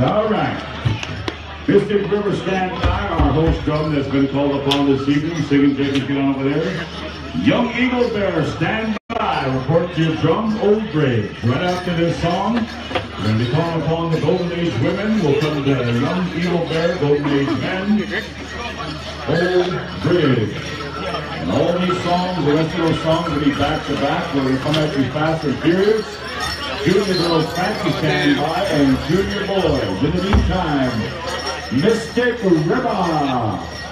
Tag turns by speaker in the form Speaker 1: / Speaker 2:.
Speaker 1: All right. Mystic River stand by, our host drum that's been called upon this evening. Singing Jacob, get on over there. Young Eagle Bear, stand by. Report to your drum, Old Bridge. Right after this song, we're going to be calling upon the Golden Age women. We'll come to Young Eagle Bear, Golden Age men, Old Bridge. And all these songs, the rest of those songs will be back to back. We're going to come at you fast and furious. Junior girls, fancy stand by, and junior boys. In the meantime, Mystic River.